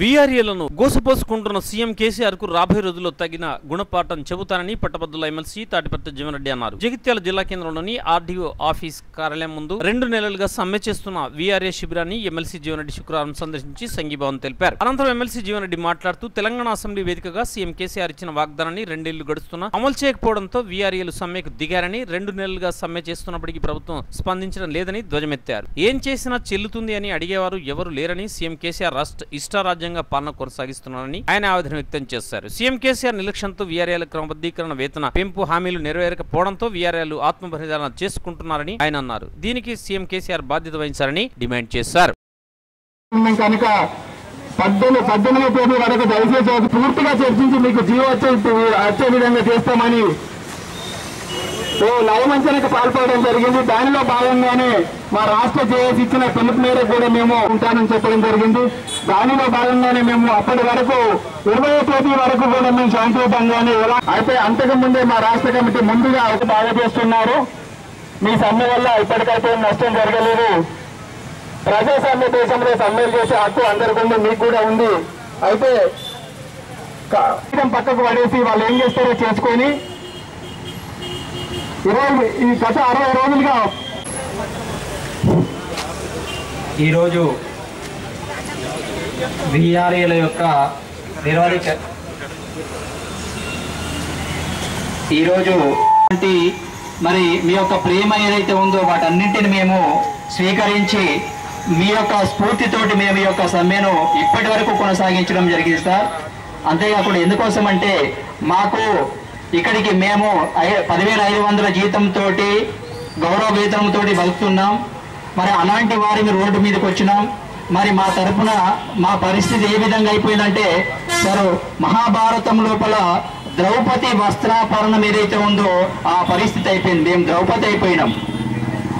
వీఆర్ఏలను గోసపోసుకుంటున్న CM కేసీఆర్కు రాబోయే రోజుల్లో తగిన గుణపాఠం చెబుతానని పట్టభద్రుల ఎమ్మెల్సీ తాటిపత్రి జీవనరెడ్డి అన్నారు. జగిత్యాల జిల్లా కేంద్రంలోని ఆర్డీఓ ఆఫీస్ కార్యాలయం ముందు రెండు నెలలుగా సమ్మె చేస్తున్న వీఆర్ఏ శిబిరాన్ని ఎమ్మెల్సీ జీవనరెడ్డి శుక్రవారం సందర్శించి సంఘీభావం తెలిపారు. అనంతరం ఎమ్మెల్సీ జీవనరెడ్డి మాట్లాడుతూ తెలంగాణ అసెంబ్లీ వేదికగా సీఎం కేసీఆర్ ఇచ్చిన వాగ్దానాన్ని రెండేళ్ళు గడుస్తున్నా అమలు చేయకపోవడంతో వీఆర్ఏలు సమ్మెకు దిగారని రెండు నెలలుగా సమ్మె చేస్తున్నప్పటికీ ప్రభుత్వం స్పందించడం లేదని ధ్వజమెత్తారు. ఏం చేసినా చెల్లుతుంది అని అడిగేవారు ఎవరు లేరని సీఎం కేసీఆర్ రాష్ట్ర రాజ్యాంగ పాలన కొనసాగిస్తున్నానని ఆయన ఆవేదన వ్యక్తం చేశారు. సీఎం కేసీఆర్ నిర్లక్ష్యంతో వీఆర్ఏల క్రమబద్ధీకరణ వేతన పెంపు హామీలు నెరవేరకపోవడంతో వీఆర్ఏలు ఆత్మపరిధారణ చేసుకుంటున్నారని ఆయన అన్నారు. దీనికి సీఎం కేసీఆర్ బాధ్యత వహించారని డిమాండ్ చేశారు. కనుక పద్దెనిమిది పద్దెనిమిది తేదీ వరకు దయచేసి పూర్తిగా చర్చించి మీకు జీవో వచ్చే వచ్చే విధంగా చేస్తామని ఓ నయవంచనకు పాల్పడడం జరిగింది. దానిలో భాగంగానే మా రాష్ట్ర జేఏసీ ఇచ్చిన పిలుపు మేరకు కూడా మేము ఉంటానని చెప్పడం జరిగింది. దానిలో భాగంగానే మేము అప్పటి వరకు ఇరవై తేదీ వరకు కూడా మేము శాంతియుతంగానే ఎలా అయితే అంతకు ముందే మా రాష్ట్ర కమిటీ ముందుగా బాగా చేస్తున్నారు. మీ సమ్మె వల్ల ఇప్పటికైతే నష్టం జరగలేదు. ప్రజాస్వామ్య దేశంలో సమ్మెలు చేసే హక్కు అందరికీ మీకు కూడా ఉంది. అయితే పక్కకు పడేసి వాళ్ళు ఏం చేస్తారో చేసుకొని ఇరవై ఈ గత అరవై రోజులుగా ఈరోజు విఆర్ఏల యొక్క నిర్వహించ ఈరోజు మరి మీ యొక్క ప్రేమ ఏదైతే ఉందో వాటన్నింటిని మేము స్వీకరించి మీ యొక్క స్ఫూర్తితోటి మేము ఈ యొక్క సమ్మెను ఇప్పటి వరకు కొనసాగించడం జరిగింది సార్. అంతేకాకుండా ఎందుకోసం అంటే మాకు ఇక్కడికి మేము ఐ- పదివేల ఐదు వందల జీతంతో గౌరవ వేతనంతో బతుకుతున్నాం. మరి అలాంటి వారిని రోడ్డు మీదకి వచ్చినాం. మరి మా తరపున మా పరిస్థితి ఏ విధంగా అయిపోయిందంటే సార్ మహాభారతం లోపల ద్రౌపది వస్త్రాపరణం ఏదైతే ఉందో ఆ పరిస్థితి అయిపోయింది. మేము ద్రౌపది అయిపోయినాం.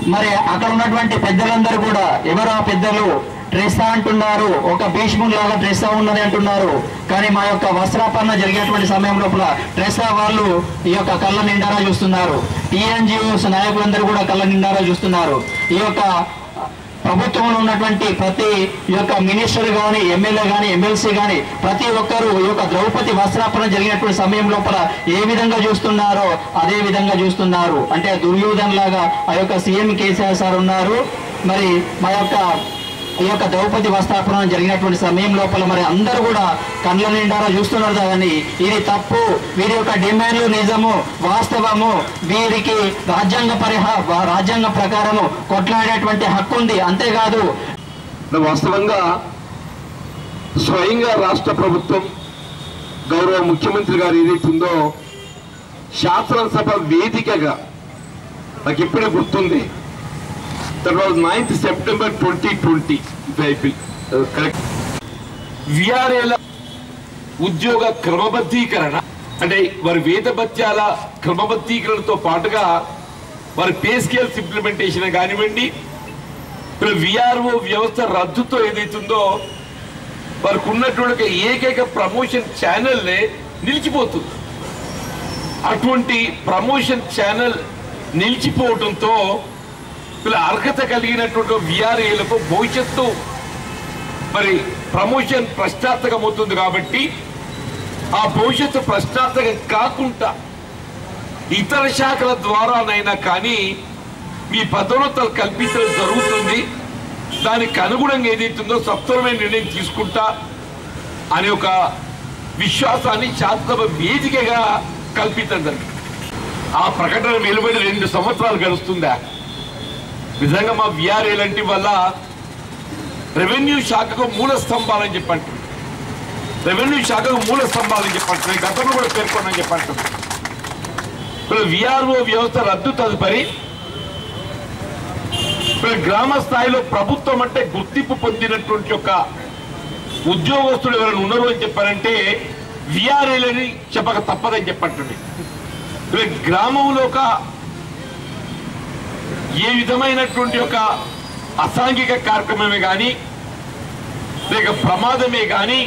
మరి అక్కడ ఉన్నటువంటి పెద్దలందరూ కూడా ఎవరు ఆ పెద్దలు? ట్రెస్సా అంటున్నారు. ఒక భీష్ముడు లాగా ఉన్నది అంటున్నారు. కానీ మా యొక్క వస్త్రాపన్న జరిగేటువంటి సమయం లోపల ట్రెస్సా వాళ్ళు ఈ యొక్క కళ్ళ నిండారా చూస్తున్నారు. టీఎన్జిఓస్ నాయకులందరూ కూడా కళ్ళ నిండారా చూస్తున్నారు. ఈ యొక్క ప్రభుత్వంలో ఉన్నటువంటి ప్రతి యొక్క మినిస్టర్ కానీ ఎమ్మెల్యే కానీ ఎమ్మెల్సీ కానీ ప్రతి ఒక్కరూ ఈ యొక్క ద్రౌపది వస్త్రాపన జరిగినటువంటి సమయం లోపల ఏ విధంగా చూస్తున్నారో అదే విధంగా చూస్తున్నారు. అంటే దుర్యోధన్ లాగా ఆ యొక్క సీఎం కేసీఆర్ సార్ ఉన్నారు. మరి మా యొక్క ఈ యొక్క ద్రౌపది వస్తాపనం జరిగినటువంటి సమయం లోపల మరి అందరూ కూడా కళ్ళ నిండారా చూస్తున్నారు కదండి ఇది తప్పు. వీరి యొక్క డిమాండ్లు నిజము వాస్తవము. వీరికి రాజ్యాంగ పరిహా రాజ్యాంగ ప్రకారము కొట్లాడేటువంటి హక్కు ఉంది. అంతేకాదు వాస్తవంగా స్వయంగా రాష్ట్ర ప్రభుత్వం గౌరవ ముఖ్యమంత్రి గారు ఏదైతుందో శాసనసభ వేదికగా నాకు ఇప్పుడే గుర్తుంది. తర్వాత నైన్త్ సెప్టెంబర్ ట్వంటీ ట్వంటీ విఆర్ఏల ఉద్యోగ క్రమబద్ధీకరణ. అంటే వారి వేదభత్యాల క్రమబద్ధీకరణతో పాటుగా వారి పే స్కేల్స్ ఇంప్లిమెంటేషన్ కానివ్వండి ఇప్పుడు విఆర్ఓ వ్యవస్థ రద్దుతో ఏదైతుందో వారికి ఉన్నటువంటి ఏకైక ప్రమోషన్ ఛానల్నే నిలిచిపోతుంది. అటువంటి ప్రమోషన్ ఛానల్ నిలిచిపోవడంతో వీళ్ళ అర్హత కలిగినటువంటి విఆర్ఏలకు భవిష్యత్తు మరి ప్రమోషన్ ప్రశ్నార్థకం అవుతుంది కాబట్టి ఆ భవిష్యత్తు ప్రశ్నార్థకం కాకుండా ఇతర శాఖల ద్వారానైనా కానీ మీ పదోన్నతలు కల్పించడం జరుగుతుంది. దానికి అనుగుణంగా ఏదైతుందో సత్వరమైన నిర్ణయం తీసుకుంటా అనే ఒక విశ్వాసాన్ని శాసనసభ వేదికగా కల్పించడం జరిగింది ఆ ప్రకటన వెలువడి రెండు సంవత్సరాలు గడుస్తుందా? నిజంగా మా విఆర్ఏ వల్ల రెవెన్యూ శాఖకు మూల స్తంభాలని చెప్పండి రెవెన్యూ శాఖకు మూల స్తంభాలని చెప్పండి గతంలో కూడా పేర్కొన్నాను చెప్పండి ఇప్పుడు విఆర్ఓ వ్యవస్థ రద్దు తదుపరి ఇప్పుడు గ్రామ స్థాయిలో ప్రభుత్వం అంటే గుర్తింపు పొందినటువంటి ఒక ఉద్యోగస్తులు ఎవరైనా ఉన్నారు అని చెప్పారంటే విఆర్ఏలని చెప్పక తప్పదని చెప్పండి ఇప్పుడు గ్రామంలో ఒక ఏ విధమైనటువంటి ఒక అసాంఘిక కార్యక్రమమే కానీ లేక ప్రమాదమే కానీ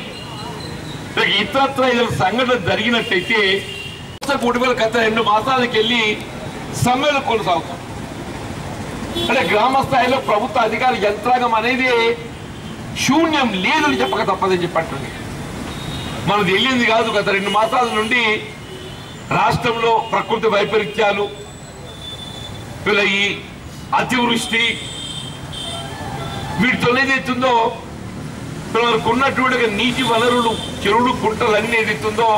లేక ఇతరత్ర ఇతర సంఘటన జరిగినట్టయితే కుటుంబాల గత రెండు మాసాలకు వెళ్ళి సమ్మెలు కొనసాగుతాం అంటే గ్రామ స్థాయిలో ప్రభుత్వ అధికార యంత్రాంగం అనేది శూన్యం లేదని చెప్పక తప్పదని చెప్పంటుంది. మనకు తెలియంది కాదు గత రెండు మాసాల నుండి రాష్ట్రంలో ప్రకృతి వైపరీత్యాలు వీళ్ళ ఈ అతివృష్టి వీటితో ఏదైతుందో మనకు ఉన్నటువంటి నీటి వనరులు చెరువులు కుంటలన్నీ ఏదైతుందో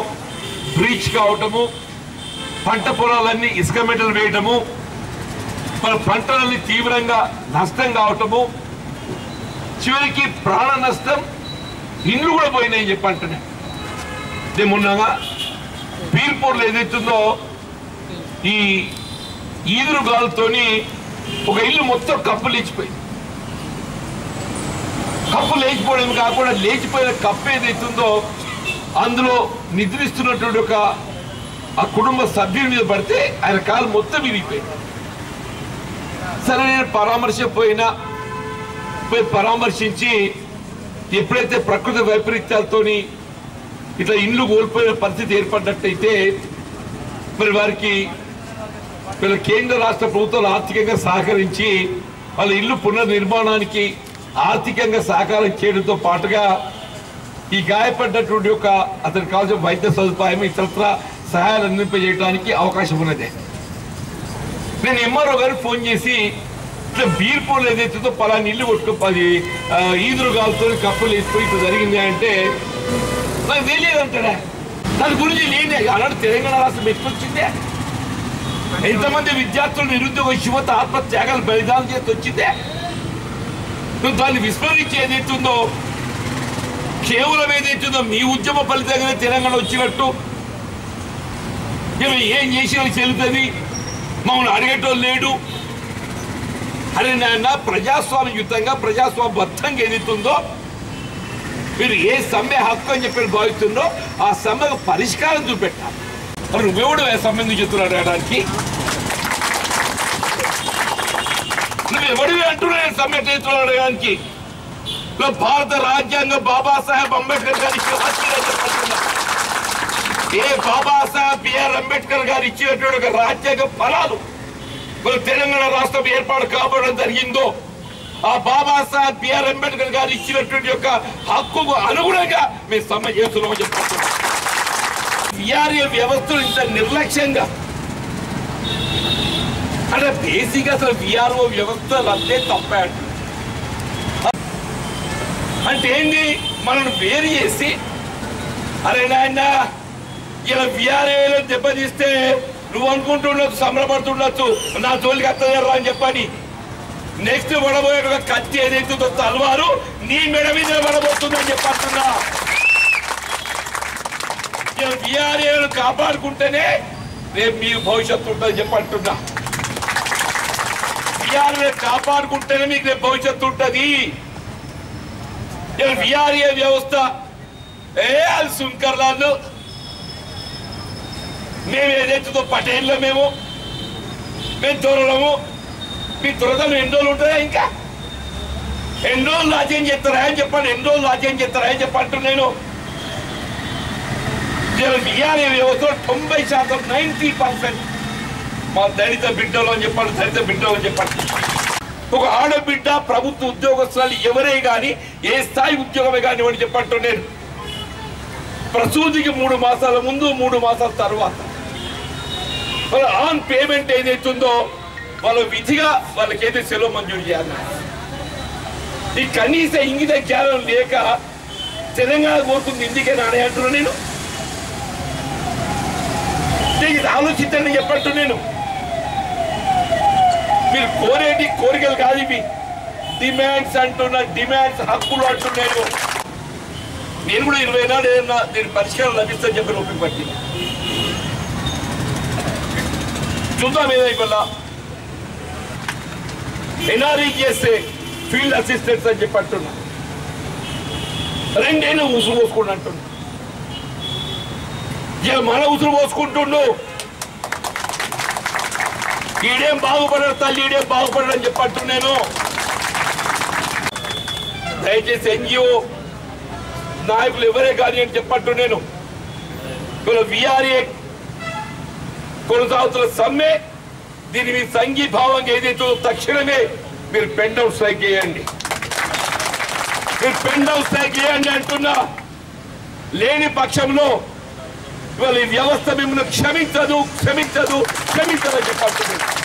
బ్రీచ్ కావటము పంట పొలాలన్నీ ఇసుక మెటలు వేయటము మన పంటలన్నీ తీవ్రంగా నష్టం కావటము చివరికి ప్రాణ నష్టం ఇండ్లు కూడా పోయినాయని చెప్పి అంటున్నాయి ఇదే మొన్నగా ఏదైతుందో ఈ ఈదురు గాలుతోని ఒక ఇల్లు మొత్తం కప్పు లేచిపోయింది కప్పు లేచిపోవడం కాకుండా లేచిపోయిన కప్పు ఏదైతుందో అందులో నిద్రిస్తున్నటువంటి ఒక ఆ కుటుంబ సభ్యుడి మీద పడితే ఆయన కాలు మొత్తం విరిగిపోయింది. సరే నేను పరామర్శ పోయినా పోయి పరామర్శించి ఎప్పుడైతే ప్రకృతి వైపరీత్యాలతోని ఇట్లా ఇండ్లు కోల్పోయిన పరిస్థితి ఏర్పడ్డట్టయితే మరి వారికి వీళ్ళ కేంద్ర రాష్ట్ర ప్రభుత్వాలు ఆర్థికంగా సహకరించి వాళ్ళ ఇల్లు పునర్నిర్మాణానికి ఆర్థికంగా సహకారం చేయడంతో పాటుగా ఈ గాయపడ్డటువంటి ఒక అతనికి కావాల్సిన వైద్య సదుపాయం ఇతరత్ర సహాయాలు అందింపజేయడానికి అవకాశం ఉన్నది. నేను ఎంఆర్ఓ గారికి ఫోన్ చేసి ఇట్లా బీర్పూర్లు ఏదైతే పలాని ఇల్లు కొట్టుకో అది ఈదురు కాలుతో కప్పులు వేసుకుని ఇట్లా జరిగింది అంటే నాకు తెలియదు అంటాడా? దాని గురించి లేదు అలాంటి తెలంగాణ రాష్ట్రం ఎత్తుకొచ్చిందే ఎంతమంది విద్యార్థులు నిరుద్యోగ యువత ఆత్మత్యాగాలు బలిదానం చేసి వచ్చిందే? నువ్వు దాన్ని విస్మరించి ఏదైతుందో కేవలం ఏదైతుందో మీ ఉద్యమ ఫలితంగానే తెలంగాణ వచ్చినట్టు? మేము ఏం చేసినా చెల్లుతుంది. మమ్మల్ని అడిగేటోళ్ళు లేడు. అరే నాయన ప్రజాస్వామ్యయుతంగా ప్రజాస్వామ్యబద్ధంగా ఏదైతుందో మీరు ఏ సమ్మె హక్కు అని చెప్పి భావిస్తుందో ఆ సమ్మెకు పరిష్కారం చూపెట్టాలి. మరి నువ్వెవడు ఆ సమ్మె చెప్తున్నాడు అనడానికి నువ్వు ఎవడివి అంటున్నావు సమ్మె చేస్తున్నాడు అనడానికి భారత రాజ్యాంగ బాబాసాహెబ్ అంబేద్కర్ గారి ఏ బాబాసాహెబ్ బిఆర్ అంబేద్కర్ గారు ఇచ్చినటువంటి ఒక రాజ్యాంగ ఫలాలు తెలంగాణ రాష్ట్రం ఏర్పాటు కాబడడం జరిగిందో ఆ బాబాసాహెబ్ బిఆర్ అంబేద్కర్ గారు ఇచ్చినటువంటి యొక్క హక్కుకు అనుగుణంగా మేము సమ్మె చేస్తున్నామని చెప్తున్నాం విఆర్ఏ వ్యవస్థలు ఇంత నిర్లక్ష్యంగా అంటే బేసిక్ అసలు విఆర్ఓ వ్యవస్థలు అంతే తప్పాడు అంటే ఏంటి మనల్ని వేరు చేసి అరే నాయన ఇలా విఆర్ఏలో దెబ్బతీస్తే నువ్వు అనుకుంటుండొచ్చు సంబరపడుతుండొచ్చు నా తోలికి అత్తయ్యారు అని చెప్పని. నెక్స్ట్ పడబోయే కత్తి ఏదైతుందో తలవారు నీ మెడ మీద పడబోతుందని చెప్పంటున్నా విఆర్ఏలు కాపాడుకుంటేనే రేపు మీకు భవిష్యత్తు ఉంటుంది చెప్పంటున్నా విఆర్ఏ కాపాడుకుంటేనే మీకు రేపు భవిష్యత్తు ఉంటుంది. విఆర్ఏ వ్యవస్థ? ఏ అది సుంకర్లాలు మేము ఏదైతుందో పటేళ్ళ మేము? మేము దొరలము? మీ దొరదలు ఎన్ని రోజులు ఉంటాయా ఇంకా? ఎన్ని రోజులు రాజ్యం చేస్తారా అని చెప్పండి ఎన్ని రోజులు రాజ్యం చేస్తారా అని చెప్పంటు నేను. విఆర్ఏ వ్యవస్థలో తొంభై శాతం నైంటీ పర్సెంట్ మా దళిత బిడ్డలు అని చెప్పండి దళిత బిడ్డలు అని చెప్పండి. ఒక ఆడబిడ్డ ప్రభుత్వ ఉద్యోగస్తులు ఎవరే కానీ ఏ స్థాయి ఉద్యోగమే కానివ్వండి చెప్పంటూ నేను. ప్రసూతికి మూడు మాసాల ముందు మూడు మాసాల తర్వాత. వాళ్ళ ఆన్ పేమెంట్ ఏదైతుందో వాళ్ళ విధిగా వాళ్ళకైతే సెలవు మంజూరు చేయాలి. ఈ కనీస ఇంగిత జ్ఞానం లేక తెలంగాణ కోరుతుంది ఇందుకే నానే అంటున్నా నేను. ఇది ఆలోచించండి చెప్పట్టు నేను. మీరు కోరేటి కోరికలు కాదు ఇవి. డిమాండ్స్ అంటున్నా డిమాండ్స్ హక్కులు అంటున్నాను నేను కూడా ఇరవై నాడు ఏదన్నా దీని పరిష్కారం లభిస్తుందని చెప్పి నొప్పి పట్టి చూద్దాం ఏదైపోలా ఎన్ఆర్ఈ చేస్తే ఫీల్డ్ అసిస్టెంట్స్ అని చెప్పి అంటున్నా. రెండేళ్ళు ఉసురు పోసుకుంటూ అంటున్నా. ఇక మన ఉసురు పోసుకుంటుండు. ఈడేం బాగుపడరు తల్లి ఈడేం బాగుపడరు అని చెప్పట్టు నేను దయచేసి ఎన్జిఓ నాయకులు ఎవరే కానీ అని చెప్పట్టు నేను ఇప్పుడు విఆర్ఏ కొనసాగుతున్న సమ్మె దీని మీ సంఘీభావంగా ఏదైతే తక్షణమే మీరు పెండ్ అవుట్ స్ట్రైక్ చేయండి. మీరు పెండౌట్ హౌస్ చేయండి అంటున్నా. లేని పక్షంలో ఇవాళ ఈ వ్యవస్థ మిమ్మల్ని క్షమించదు క్షమించదు క్షమించదని చెప్పాల్సింది